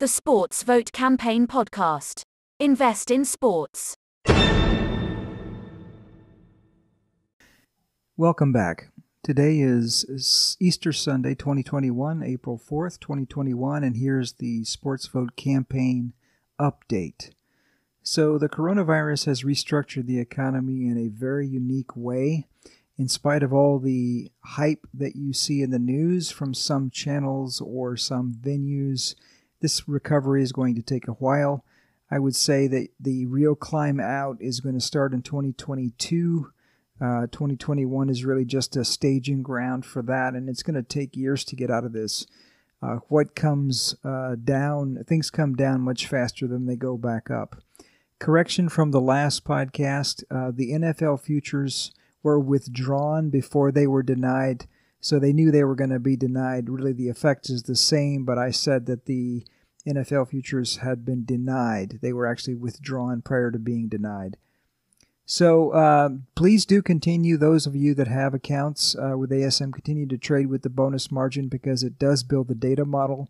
The Sports Vote Campaign Podcast. Invest in sports. Welcome back. Today is Easter Sunday, 2021, April 4th, 2021, and here's the Sports Vote Campaign update. So, the coronavirus has restructured the economy in a very unique way. In spite of all the hype that you see in the news from some channels or some venues, this recovery is going to take a while. I would say that the real climb out is going to start in 2022. Uh, 2021 is really just a staging ground for that, and it's going to take years to get out of this. Uh, what comes uh, down, things come down much faster than they go back up. Correction from the last podcast uh, the NFL futures were withdrawn before they were denied. So they knew they were going to be denied. Really, the effect is the same, but I said that the NFL futures had been denied. They were actually withdrawn prior to being denied. So uh, please do continue, those of you that have accounts uh, with ASM, continue to trade with the bonus margin because it does build the data model,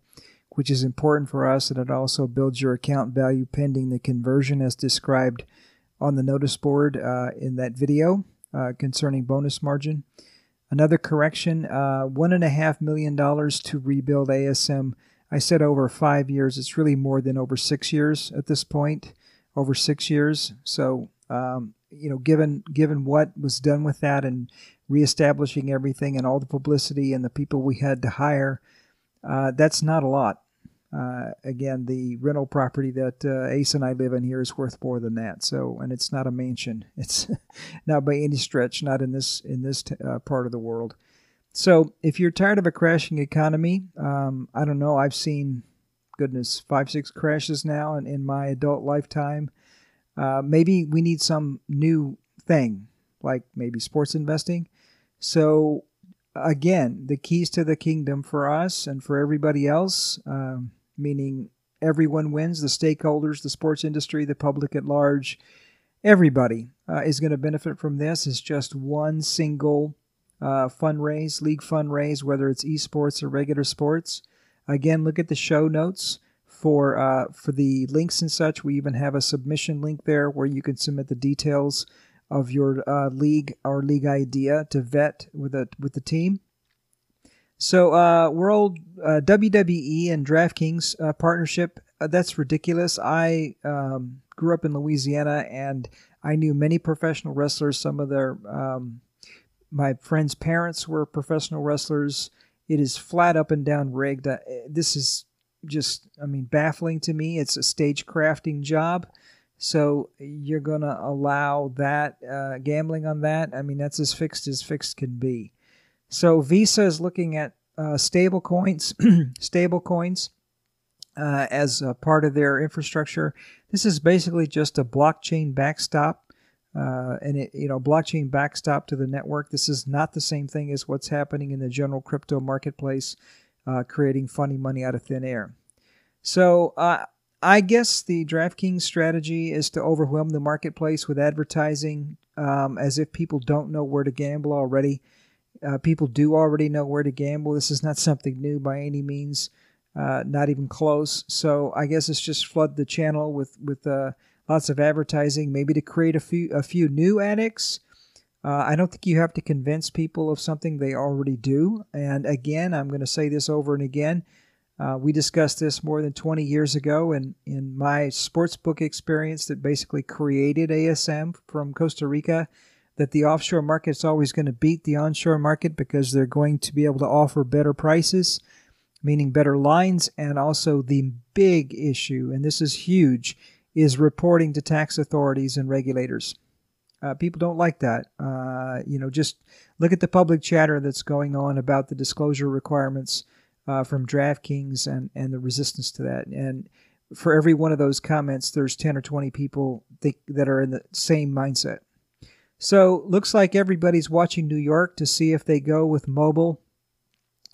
which is important for us, and it also builds your account value pending the conversion as described on the notice board uh, in that video uh, concerning bonus margin. Another correction uh, $1.5 million to rebuild ASM. I said over five years. It's really more than over six years at this point, over six years. So, um, you know, given given what was done with that and reestablishing everything and all the publicity and the people we had to hire, uh, that's not a lot. Uh, again, the rental property that uh, Ace and I live in here is worth more than that. So, and it's not a mansion. It's not by any stretch, not in this in this t- uh, part of the world. So, if you're tired of a crashing economy, um, I don't know. I've seen, goodness, five six crashes now in, in my adult lifetime. Uh, maybe we need some new thing, like maybe sports investing. So, again, the keys to the kingdom for us and for everybody else. Um, meaning everyone wins the stakeholders, the sports industry, the public at large. Everybody uh, is going to benefit from this. It's just one single uh, fundraise, league fundraise, whether it's esports or regular sports. Again, look at the show notes for uh, for the links and such. We even have a submission link there where you can submit the details of your uh, league or league idea to vet with a with the team. So, uh, World uh, WWE and DraftKings uh, partnership, uh, that's ridiculous. I um, grew up in Louisiana and I knew many professional wrestlers. Some of their, um, my friends' parents were professional wrestlers. It is flat up and down rigged. Uh, this is just, I mean, baffling to me. It's a stage crafting job. So you're going to allow that uh, gambling on that? I mean, that's as fixed as fixed can be. So Visa is looking at uh, stable coins, stable coins uh, as a part of their infrastructure. This is basically just a blockchain backstop. Uh, and it, you know, blockchain backstop to the network. This is not the same thing as what's happening in the general crypto marketplace, uh, creating funny money out of thin air. So uh, I guess the DraftKings strategy is to overwhelm the marketplace with advertising, um, as if people don't know where to gamble already. Uh, people do already know where to gamble. This is not something new by any means, uh, not even close. So I guess it's just flood the channel with with uh, lots of advertising, maybe to create a few a few new addicts. Uh, I don't think you have to convince people of something they already do. And again, I'm going to say this over and again. Uh, we discussed this more than 20 years ago in, in my sportsbook experience that basically created ASM from Costa Rica that the offshore market is always going to beat the onshore market because they're going to be able to offer better prices, meaning better lines. And also, the big issue, and this is huge, is reporting to tax authorities and regulators. Uh, people don't like that. Uh, you know, just look at the public chatter that's going on about the disclosure requirements uh, from DraftKings and, and the resistance to that. And for every one of those comments, there's 10 or 20 people that are in the same mindset. So looks like everybody's watching New York to see if they go with mobile.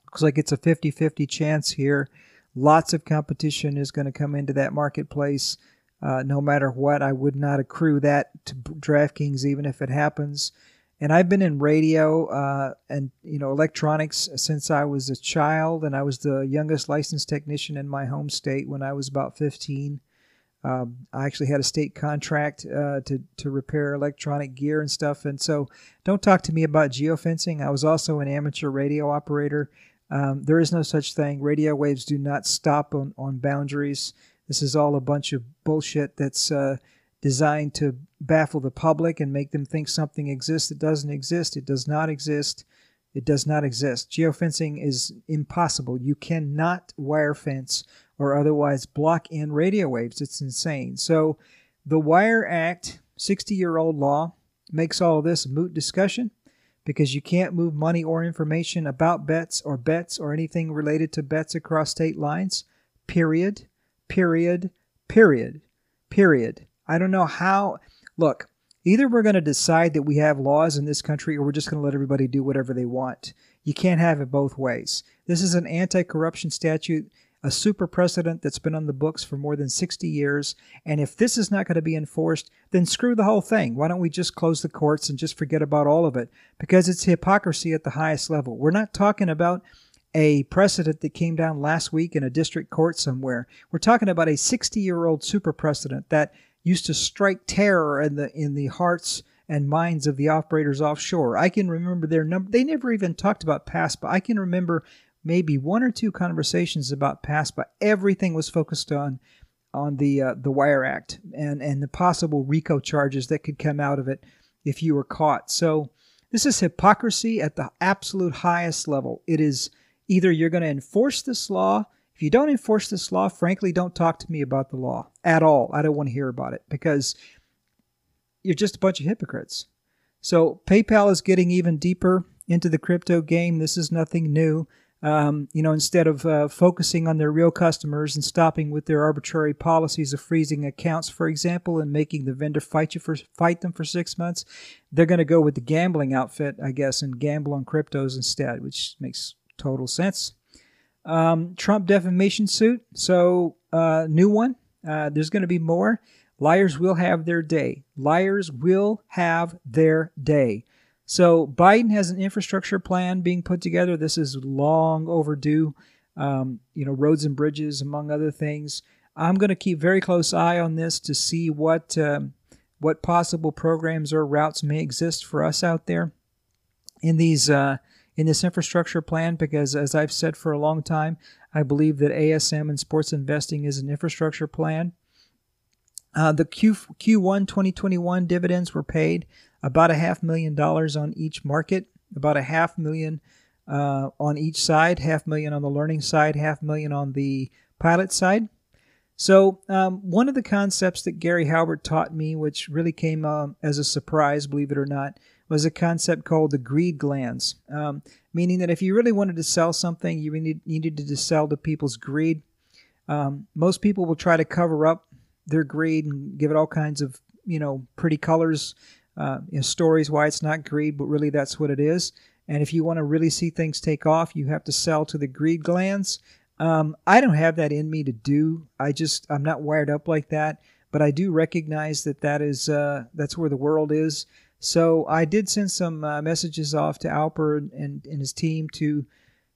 Looks like it's a 50-50 chance here. Lots of competition is going to come into that marketplace. Uh, no matter what, I would not accrue that to DraftKings even if it happens. and I've been in radio uh, and you know electronics since I was a child, and I was the youngest licensed technician in my home state when I was about 15. Um, I actually had a state contract uh, to to repair electronic gear and stuff, and so don't talk to me about geofencing. I was also an amateur radio operator. Um, there is no such thing. Radio waves do not stop on, on boundaries. This is all a bunch of bullshit that's uh, designed to baffle the public and make them think something exists that doesn't exist. It does not exist. It does not exist. Geofencing is impossible. You cannot wire fence or otherwise block in radio waves. It's insane. So, the Wire Act, 60 year old law, makes all this moot discussion because you can't move money or information about bets or bets or anything related to bets across state lines. Period. Period. Period. Period. I don't know how. Look, either we're going to decide that we have laws in this country or we're just going to let everybody do whatever they want. You can't have it both ways. This is an anti corruption statute, a super precedent that's been on the books for more than 60 years. And if this is not going to be enforced, then screw the whole thing. Why don't we just close the courts and just forget about all of it? Because it's hypocrisy at the highest level. We're not talking about a precedent that came down last week in a district court somewhere. We're talking about a 60 year old super precedent that used to strike terror in the in the hearts and minds of the operators offshore. I can remember their number. They never even talked about PASPA. I can remember maybe one or two conversations about PASPA. Everything was focused on on the uh, the Wire Act and and the possible RICO charges that could come out of it if you were caught. So this is hypocrisy at the absolute highest level. It is either you're going to enforce this law if you don't enforce this law, frankly, don't talk to me about the law at all. I don't want to hear about it because you're just a bunch of hypocrites. So PayPal is getting even deeper into the crypto game. This is nothing new. Um, you know, instead of uh, focusing on their real customers and stopping with their arbitrary policies of freezing accounts, for example, and making the vendor fight you for fight them for six months, they're going to go with the gambling outfit, I guess, and gamble on cryptos instead, which makes total sense. Um, Trump defamation suit. So, uh, new one. Uh, there's going to be more. Liars will have their day. Liars will have their day. So, Biden has an infrastructure plan being put together. This is long overdue. Um, you know, roads and bridges, among other things. I'm going to keep very close eye on this to see what um, what possible programs or routes may exist for us out there in these uh, in this infrastructure plan because, as I've said for a long time, I believe that ASM and sports investing is an infrastructure plan. Uh, the Q, Q1 2021 dividends were paid about a half million dollars on each market, about a half million uh, on each side, half million on the learning side, half million on the pilot side. So, um, one of the concepts that Gary Halbert taught me, which really came uh, as a surprise, believe it or not, was a concept called the greed glands, um, meaning that if you really wanted to sell something, you really needed to sell to people's greed. Um, most people will try to cover up their greed and give it all kinds of you know pretty colors, uh, you know, stories why it's not greed, but really that's what it is. And if you want to really see things take off, you have to sell to the greed glands. Um, I don't have that in me to do. I just I'm not wired up like that. But I do recognize that that is uh, that's where the world is. So I did send some uh, messages off to Alper and, and his team to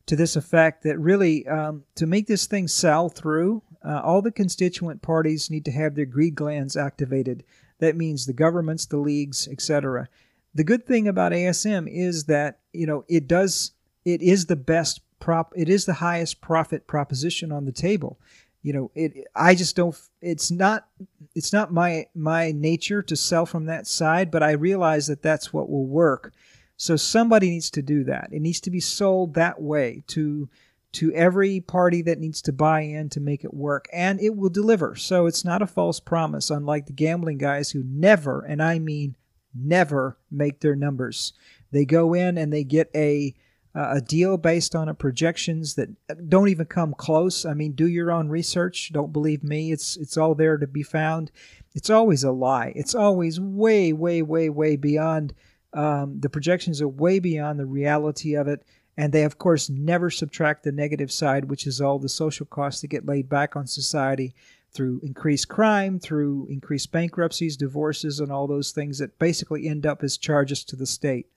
to this effect that really um, to make this thing sell through, uh, all the constituent parties need to have their greed glands activated. That means the governments, the leagues, etc. The good thing about ASM is that you know it does it is the best prop it is the highest profit proposition on the table you know it i just don't it's not it's not my my nature to sell from that side but i realize that that's what will work. So somebody needs to do that. It needs to be sold that way to to every party that needs to buy in to make it work and it will deliver. So it's not a false promise unlike the gambling guys who never and i mean never make their numbers. They go in and they get a uh, a deal based on projections that don't even come close. I mean, do your own research. Don't believe me. It's it's all there to be found. It's always a lie. It's always way, way, way, way beyond. Um, the projections are way beyond the reality of it. And they, of course, never subtract the negative side, which is all the social costs that get laid back on society through increased crime, through increased bankruptcies, divorces, and all those things that basically end up as charges to the state.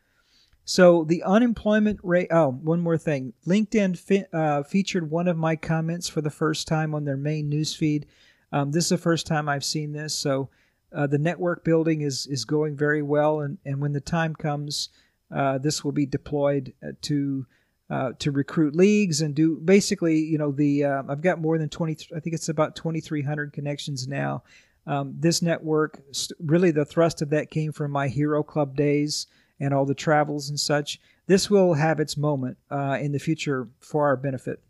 So the unemployment rate. Oh, one more thing. LinkedIn uh, featured one of my comments for the first time on their main newsfeed. Um, this is the first time I've seen this. So uh, the network building is is going very well, and and when the time comes, uh, this will be deployed uh, to. Uh, to recruit leagues and do basically, you know, the uh, I've got more than twenty. I think it's about twenty three hundred connections now. Um, this network, really, the thrust of that came from my Hero Club days and all the travels and such. This will have its moment uh, in the future for our benefit.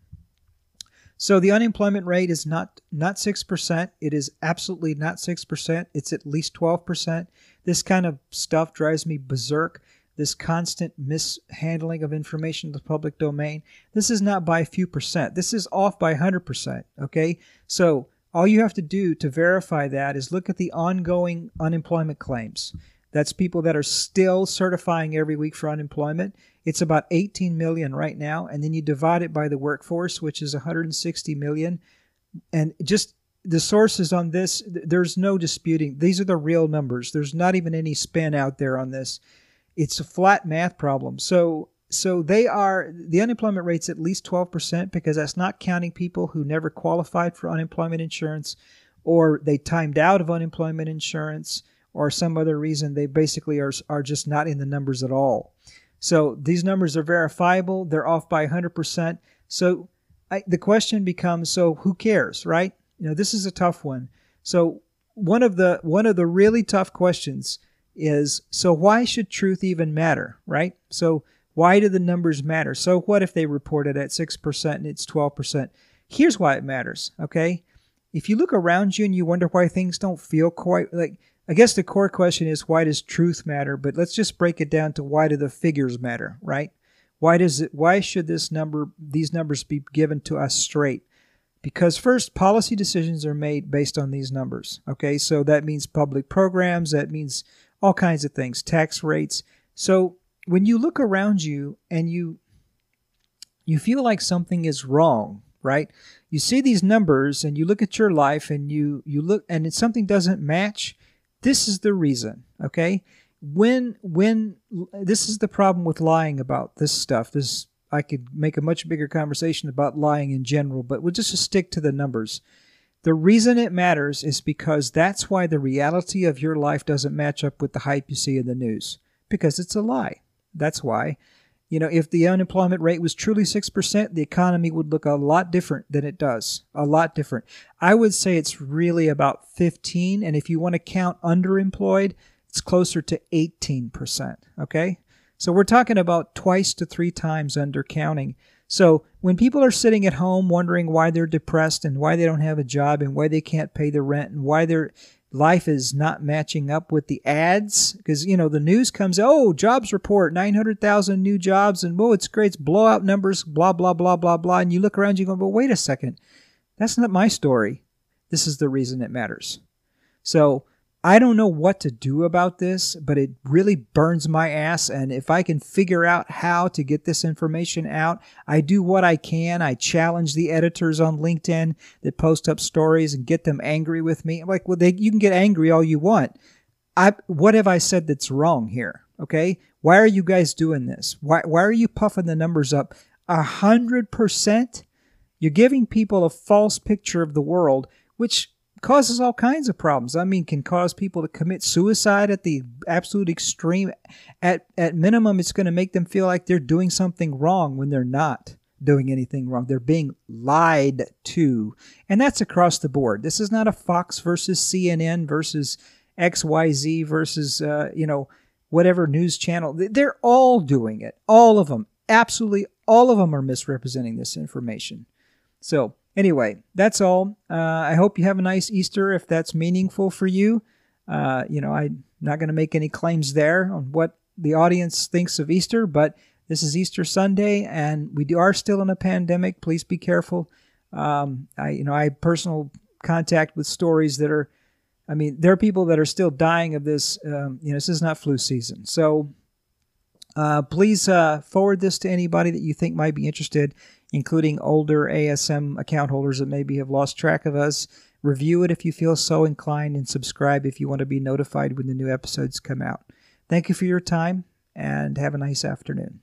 So the unemployment rate is not not six percent. It is absolutely not six percent. It's at least twelve percent. This kind of stuff drives me berserk. This constant mishandling of information in the public domain. This is not by a few percent. This is off by hundred percent. Okay, so all you have to do to verify that is look at the ongoing unemployment claims. That's people that are still certifying every week for unemployment. It's about 18 million right now, and then you divide it by the workforce, which is 160 million. And just the sources on this, there's no disputing. These are the real numbers. There's not even any spin out there on this. It's a flat math problem. So so they are the unemployment rate's at least 12% because that's not counting people who never qualified for unemployment insurance or they timed out of unemployment insurance or some other reason they basically are, are just not in the numbers at all. So these numbers are verifiable, they're off by 100%. So I, the question becomes so who cares, right? You know, this is a tough one. So one of the one of the really tough questions is so why should truth even matter, right? So why do the numbers matter? So what if they report it at 6% and it's 12%? Here's why it matters, okay? If you look around you and you wonder why things don't feel quite like I guess the core question is why does truth matter? But let's just break it down to why do the figures matter, right? Why does it why should this number these numbers be given to us straight? Because first, policy decisions are made based on these numbers. Okay, so that means public programs, that means all kinds of things, tax rates. So when you look around you and you you feel like something is wrong, right? You see these numbers and you look at your life and you you look and something doesn't match, this is the reason, okay? When when this is the problem with lying about this stuff. This I could make a much bigger conversation about lying in general, but we'll just stick to the numbers. The reason it matters is because that's why the reality of your life doesn't match up with the hype you see in the news because it's a lie. That's why. You know, if the unemployment rate was truly 6%, the economy would look a lot different than it does. A lot different. I would say it's really about 15, and if you want to count underemployed, it's closer to 18%, okay? So we're talking about twice to three times undercounting. So when people are sitting at home wondering why they're depressed and why they don't have a job and why they can't pay the rent and why they're life is not matching up with the ads? Because you know the news comes oh jobs report 900,000 new jobs and whoa it's great it's blowout numbers blah blah blah blah blah and you look around you go but wait a second. That's not my story. This is the reason it matters. So I don't know what to do about this, but it really burns my ass. And if I can figure out how to get this information out, I do what I can. I challenge the editors on LinkedIn that post up stories and get them angry with me. I'm like, well, they, you can get angry all you want. I, what have I said that's wrong here? Okay. Why are you guys doing this? Why, why are you puffing the numbers up a hundred percent? You're giving people a false picture of the world, which causes all kinds of problems. I mean, can cause people to commit suicide at the absolute extreme. At at minimum, it's going to make them feel like they're doing something wrong when they're not doing anything wrong. They're being lied to, and that's across the board. This is not a Fox versus CNN versus XYZ versus uh, you know whatever news channel. They're all doing it. All of them. Absolutely all of them are misrepresenting this information. So Anyway, that's all. Uh, I hope you have a nice Easter if that's meaningful for you. Uh, you know, I'm not going to make any claims there on what the audience thinks of Easter, but this is Easter Sunday, and we are still in a pandemic. Please be careful. Um, I, you know, I personal contact with stories that are, I mean, there are people that are still dying of this. Um, you know, this is not flu season, so uh, please uh, forward this to anybody that you think might be interested including older ASM account holders that maybe have lost track of us Review it if you feel so inclined, and subscribe if you want to be notified when the new episodes come out. Thank you for your time, and have a nice afternoon.